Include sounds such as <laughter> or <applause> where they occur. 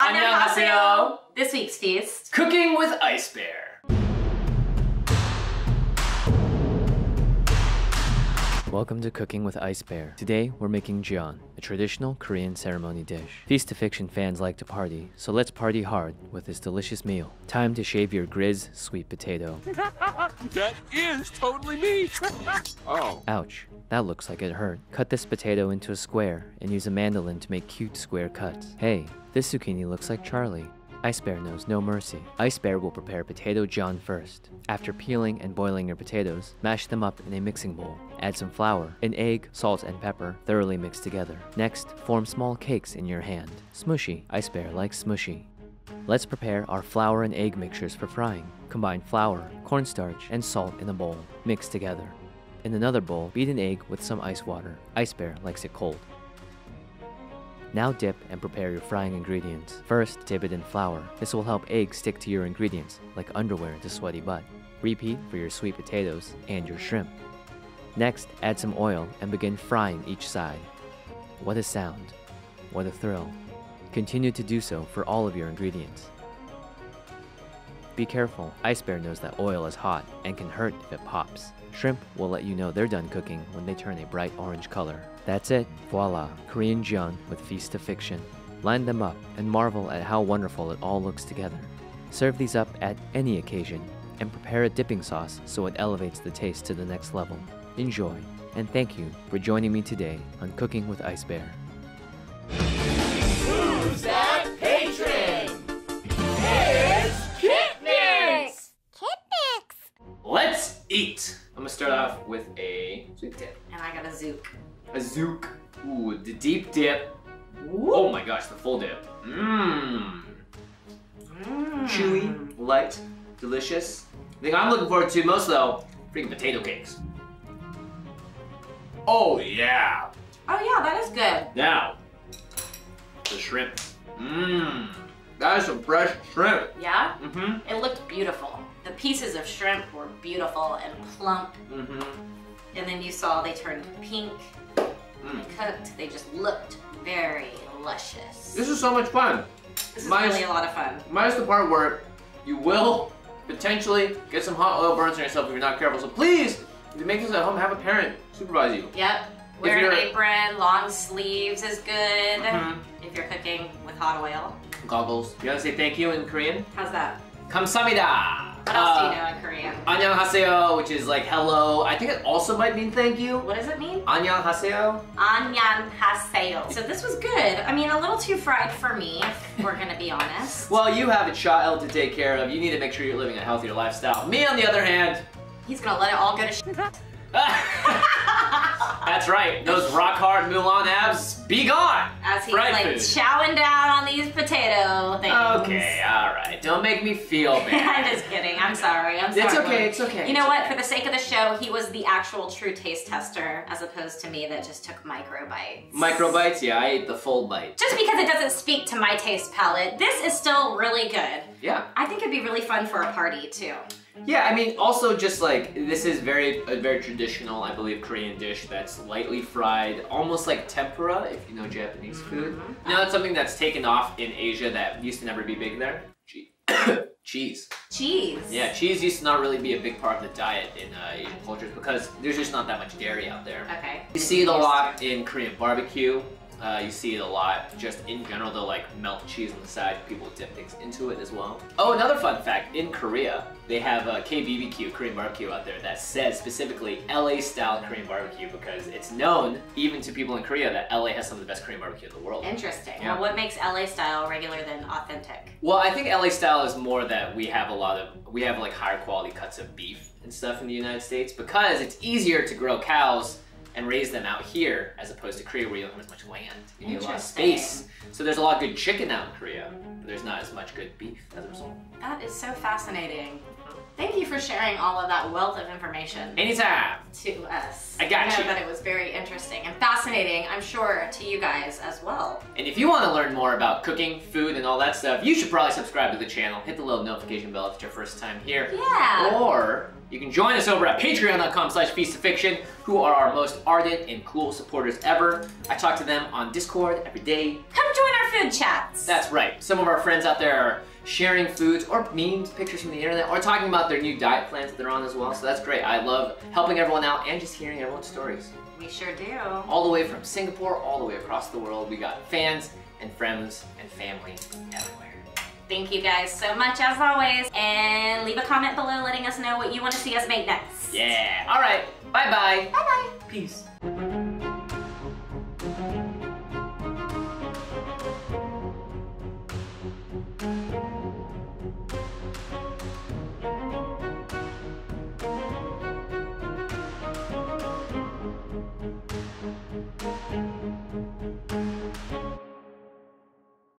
Annyeonghaseyo! This week's feast. Cooking with Ice Bear. Welcome to Cooking with Ice Bear. Today, we're making jeon, a traditional Korean ceremony dish. Feast of Fiction fans like to party, so let's party hard with this delicious meal. Time to shave your grizz sweet potato. <laughs> That is totally me. <laughs> oh. Ouch, that looks like it hurt. Cut this potato into a square and use a mandolin to make cute square cuts. Hey, this zucchini looks like Charlie. Ice Bear knows no mercy. Ice Bear will prepare potato jeon first. After peeling and boiling your potatoes, mash them up in a mixing bowl. Add some flour, an egg, salt, and pepper, thoroughly mix together. Next, form small cakes in your hand. Smushy. Ice Bear likes smushy. Let's prepare our flour and egg mixtures for frying. Combine flour, cornstarch, and salt in a bowl. Mix together. In another bowl, beat an egg with some ice water. Ice Bear likes it cold. Now dip and prepare your frying ingredients. First, dip it in flour. This will help eggs stick to your ingredients, like underwear to sweaty butt. Repeat for your sweet potatoes and your shrimp. Next, add some oil and begin frying each side. What a sound. What a thrill. Continue to do so for all of your ingredients. Be careful, Ice Bear knows that oil is hot and can hurt if it pops. Shrimp will let you know they're done cooking when they turn a bright orange color. That's it, voila, Korean jeon with Feast of Fiction. Line them up and marvel at how wonderful it all looks together. Serve these up at any occasion and prepare a dipping sauce so it elevates the taste to the next level. Enjoy, and thank you for joining me today on Cooking with Ice Bear. Eat. I'm gonna start off with a sweet dip. And I got a zook. A zook. Ooh, the deep dip. Oh my gosh, the full dip. Mmm. Mm. Chewy, light, delicious. The thing I'm looking forward to most though, freaking potato cakes. Oh yeah. Oh yeah, that is good. Now, the shrimp. Mmm. That is some fresh shrimp. Yeah? Mm-hmm. It looked beautiful. The pieces of shrimp were beautiful and plump. Mm-hmm. And then you saw they turned pink. Mm. Cooked. They just looked very luscious. This is so much fun. This is Mine's- really a lot of fun. Minus the part where you will potentially get some hot oil burns on yourself if you're not careful. So please, if you make this at home, have a parent supervise you. Yep. Wear an apron, long sleeves is good Mhm. if you're cooking with hot oil. Goggles. You gotta say thank you in Korean? How's that? Kamsamida. What else do you uh, know in Korean? Annyeonghaseyo, which is like hello. I think it also might mean thank you. What does it mean? Annyeonghaseyo. Annyeonghaseyo. So this was good. I mean, a little too fried for me, if we're gonna be honest. Well, you have a child to take care of. You need to make sure you're living a healthier lifestyle. Me, on the other hand, He's gonna let it all go to shit. <laughs> that's right. Those rock hard Mulan abs, be gone. As he's Fried like food. chowing down on these potato things. Okay, all right. Don't make me feel <laughs> bad. I'm just kidding. I'm sorry. I'm sorry. It's okay, it's okay, You know what? For the sake of the show, he was the actual true taste tester, as opposed to me that just took micro bites. Micro bites, yeah, I ate the full bite. Just because it doesn't speak to my taste palate, this is still really good. Yeah. I think it'd be really fun for a party too. Yeah, I mean, also just like this is very a very traditional, I believe, Korean dish that's lightly fried, almost like tempura, if you know Japanese food. Mm-hmm. Now it's something that's taken off in Asia that used to never be big there. Che- <coughs> cheese. Cheese. Yeah, cheese used to not really be a big part of the diet in uh, Asian cultures because there's just not that much dairy out there. Okay. You see it a lot in Korean barbecue. Uh, you see it a lot just in general. They'll like melt cheese on the side. People dip things into it as well. Oh, another fun fact: in Korea, they have a KBBQ Korean barbecue out there that says specifically LA style Korean barbecue because it's known even to people in Korea that LA has some of the best Korean barbecue in the world. Interesting. Yeah. Well, what makes LA style regular than authentic? Well, I think LA style is more that we have a lot of we have like higher quality cuts of beef and stuff in the United States because it's easier to grow cows and raise them out here as opposed to Korea where you don't have as much land. You need a lot of space. So there's a lot of good chicken out in Korea, but there's not as much good beef as a result. That is so fascinating. Thank you for sharing all of that wealth of information Anytime. to us. I got I know you. that it was very interesting and fascinating, I'm sure, to you guys as well. And if you want to learn more about cooking, food, and all that stuff, you should probably subscribe to the channel. Hit the little notification bell if it's your first time here. Yeah. Or you can join us over at patreon.com slash feast of fiction, who are our most ardent and cool supporters ever. I talk to them on Discord every day. Come join our food chats. That's right. Some of our our friends out there are sharing foods or memes, pictures from the internet, or talking about their new diet plans that they're on as well. So that's great. I love helping everyone out and just hearing everyone's stories. We sure do. All the way from Singapore, all the way across the world. We got fans and friends and family everywhere. Thank you guys so much as always. And leave a comment below letting us know what you want to see us make next. Yeah. All right. Bye bye. Bye bye. Peace.